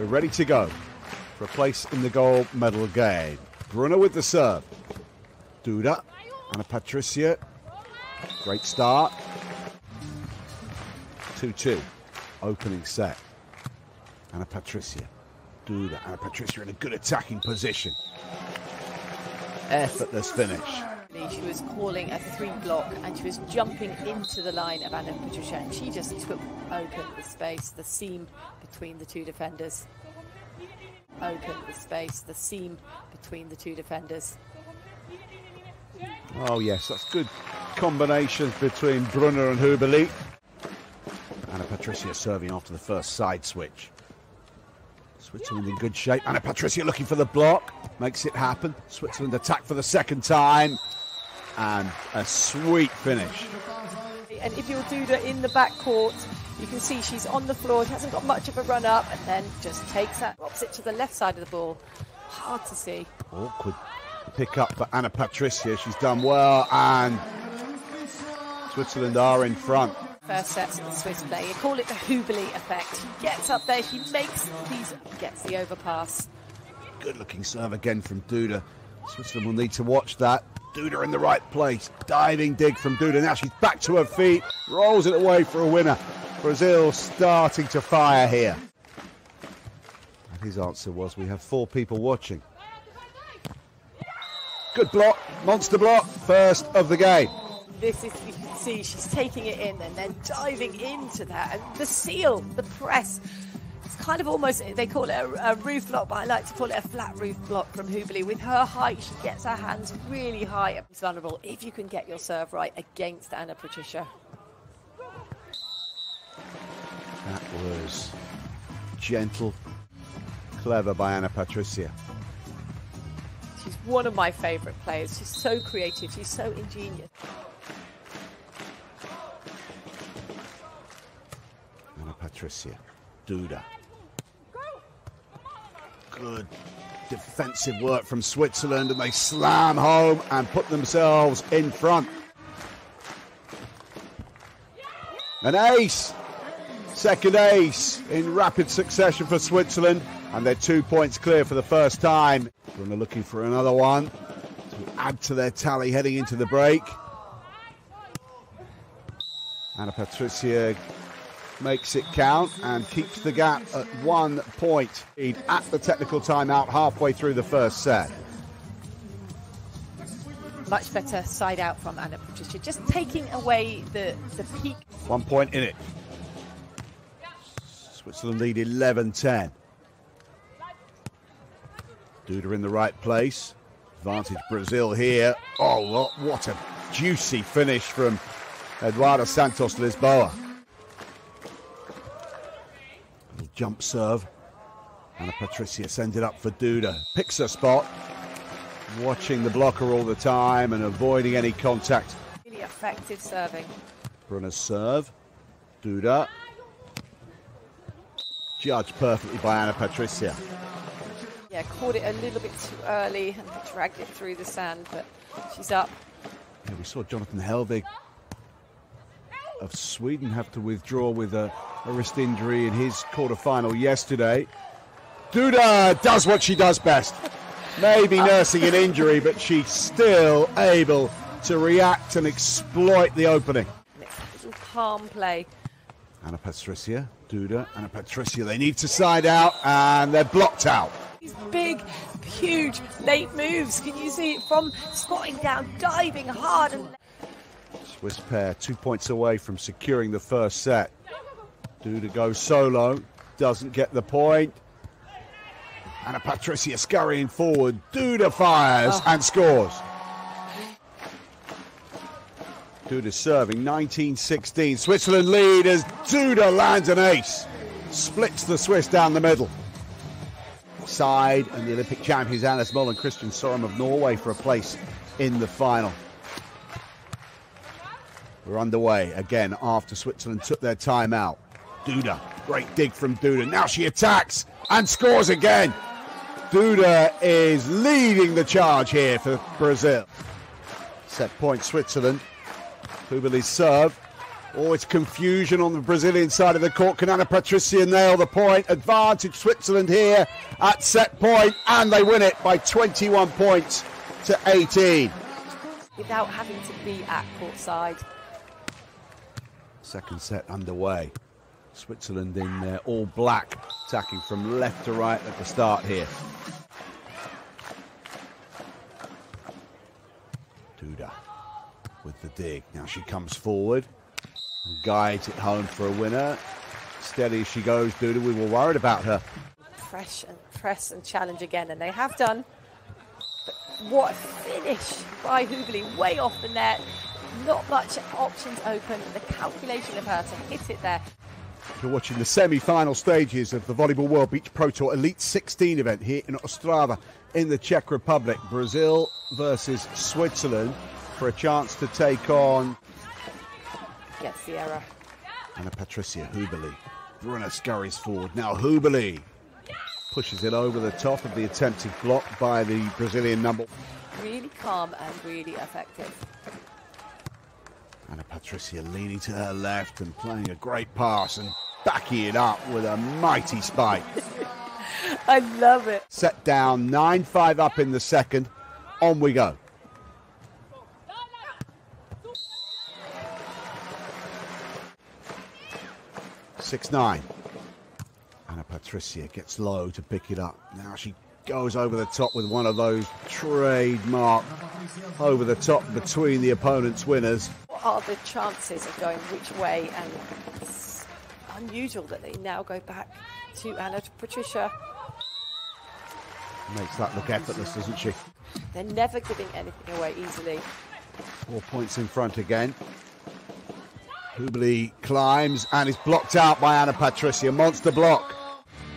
We're ready to go for a place in the gold medal game. Brunner with the serve. Duda. Ana Patricia. Great start. 2 2. Opening set. Ana Patricia. Duda. Ana Patricia in a good attacking position. Effortless finish. She was calling a three block and she was jumping into the line of Ana Patricia and she just took open the space, the seam between the two defenders. Open the space, the seam between the two defenders. Oh yes, that's good combinations between Brunner and Hüberli. Ana Patricia serving after the first side switch. Switzerland in good shape. Ana Patricia looking for the block. Makes it happen. Switzerland attack for the second time. And a sweet finish. And if you'll do that in the back court, you can see she's on the floor. She hasn't got much of a run up and then just takes that, drops it to the left side of the ball. Hard to see. Awkward pick up for Ana Patricia. She's done well and Switzerland are in front. First sets of the Swiss play. You call it the Hüberli effect. She gets up there, she makes these, gets the overpass. Good looking serve again from Duda. Switzerland will need to watch that. Duda in the right place. Diving dig from Duda. Now she's back to her feet. Rolls it away for a winner. Brazil starting to fire here. And his answer was we have four people watching. Good block. Monster block. First of the game. This is, you can see she's taking it in and then diving into that. And the seal, the press, kind of almost, they call it a, a, roof block, but I like to call it a flat roof block from Hüberli. With her height, she gets her hands really high. It's vulnerable if you can get your serve right against Ana Patricia. That was gentle, clever by Ana Patricia. She's one of my favourite players. She's so creative. She's so ingenious. Ana Patricia. Duda. Good defensive work from Switzerland, and they slam home and put themselves in front. An ace. Second ace in rapid succession for Switzerland, and they're two points clear for the first time. Brunner looking for another one to add to their tally heading into the break. Ana Patricia makes it count and keeps the gap at one point at the technical timeout halfway through the first set. Much better side out from Ana Patricia, just taking away the, the peak. One point in it. Switzerland lead 11 10. Duda in the right place. Advantage Brazil here. Oh, what a juicy finish from Eduarda Santos Lisboa. Little jump serve. Ana Patricia sends it up for Duda. Picks her spot. Watching the blocker all the time and avoiding any contact. Really effective serving. Brunner's serve. Duda. Judged perfectly by Ana Patricia. Yeah, caught it a little bit too early and dragged it through the sand, but she's up. Yeah, we saw Jonatan Hellvig of Sweden have to withdraw with a, a wrist injury in his quarter-final yesterday. Duda does what she does best. Maybe uh, nursing an injury, but she's still able to react and exploit the opening. Little calm play. Ana Patricia, Duda, Ana Patricia, they need to side out and they're blocked out. These big, huge late moves. Can you see it from squatting down, diving hard and Swiss pair two points away from securing the first set. Duda goes solo, doesn't get the point. Ana Patricia scurrying forward. Duda fires oh. and scores. Duda serving 19-16. Switzerland lead as Duda lands an ace. Splits the Swiss down the middle. Side and the Olympic champions Anders Mol and Christian Sorum of Norway for a place in the final. We're underway again after Switzerland took their time out. Duda, great dig from Duda. Now she attacks and scores again. Duda is leading the charge here for Brazil. Set point Switzerland. Hüberli's serve. Oh, it's confusion on the Brazilian side of the court. Can Ana Patricia nail the point? Advantage Switzerland here at set point, and they win it by 21 points to 18. Without having to be at courtside. Second set underway. Switzerland in there, all black, attacking from left to right at the start here. Duda with the dig. Now she comes forward and guides it home for a winner. Steady she goes, Duda. We were worried about her. Press and press and challenge again, and they have done. But what a finish by Hüberli, way off the net. Not much options open. The calculation of her to hit it there. You're watching the semi-final stages of the Volleyball World Beach Pro Tour Elite 16 event here in Ostrava in the Czech Republic. Brazil versus Switzerland for a chance to take on Yes, Sierra. Ana Patricia Hüberli. Brunner scurries forward. Now Hüberli pushes it over the top of the attempted block by the Brazilian number. Really calm and really effective. Ana Patricia leaning to her left and playing a great pass and backing it up with a mighty spike. I love it. Set down 9 5 up in the second. On we go. Six nine. Ana Patricia gets low to pick it up. Now she goes over the top with one of those trademark over the top between the opponent's winners. What are the chances of going which way? And it's unusual that they now go back to Ana Patricia. Makes that look effortless, doesn't she? They're never giving anything away easily. Four points in front again. Hüberli climbs and is blocked out by Ana Patricia. Monster block,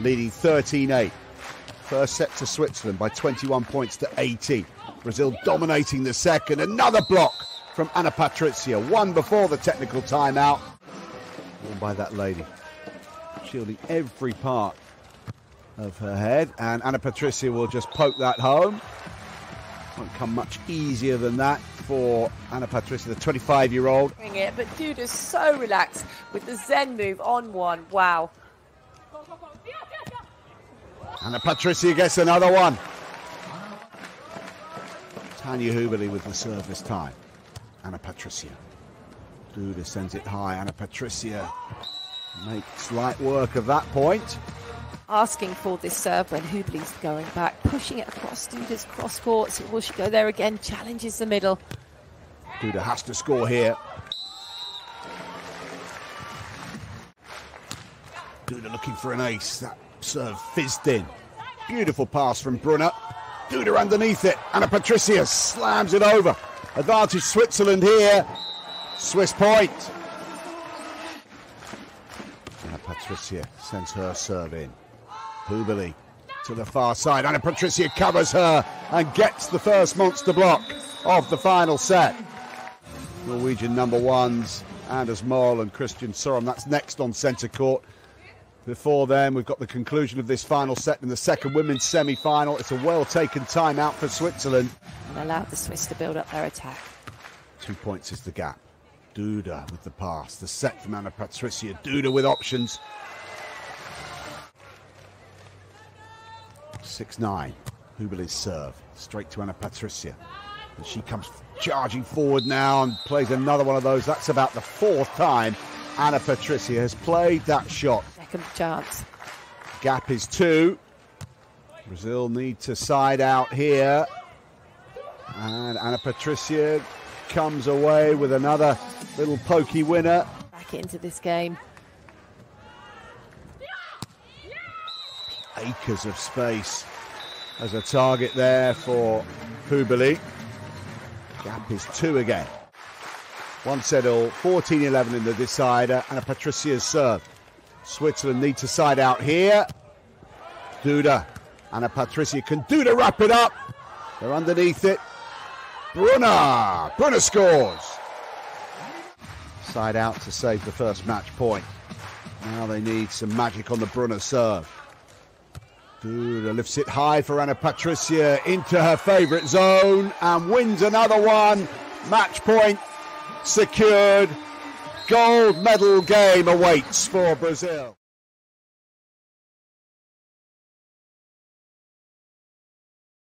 leading 13-8. First set to Switzerland by 21 points to 18. Brazil dominating the second. Another block from Ana Patricia. One before the technical timeout. Won by that lady. Shielding every part of her head. And Ana Patricia will just poke that home. Won't come much easier than that for Ana Patricia, the 25-year-old. Doing It, but dude is so relaxed with the Zen move on one. Wow. Ana Patricia gets another one. Tanja Hüberli with the service this time. Ana Patricia. Duda sends it high. Ana Patricia makes light work of that point. Asking for this serve when Hüberli's going back, pushing it across Duda's cross courts. Will she go there again? Challenges the middle. Duda has to score here. Duda looking for an ace. That serve fizzed in. Beautiful pass from Brunner. Duda underneath it. Ana Patricia slams it over. Advantage Switzerland here. Swiss point. Ana Patricia sends her serve in. Hüberli to the far side. Ana Patricia covers her and gets the first monster block of the final set. Norwegian number ones, Anders Mol and Christian Sorum. That's next on centre court. Before then, we've got the conclusion of this final set in the second women's semi final. It's a well taken timeout for Switzerland. And allowed the Swiss to build up their attack. Two points is the gap. Duda with the pass. The set from Ana Patricia. Duda with options. 6 9. Hüberli's serve. Straight to Ana Patricia. And she comes charging forward now and plays another one of those. That's about the fourth time Ana Patricia has played that shot. Second chance. Gap is two. Brazil need to side out here. And Ana Patricia comes away with another little pokey winner. Back into this game. Acres of space as a target there for Hüberli. Gap is two again. One set all, 14-11 in the decider, and a Patricia's serve. Switzerland need to side out here. Duda Ana Patricia can Duda wrap it up. They're underneath it. Brunner, Brunner scores. Side out to save the first match point. Now they need some magic on the Brunner serve. Duda lifts it high for Ana Patricia into her favourite zone and wins another one. Match point secured gold medal game awaits for Brazil.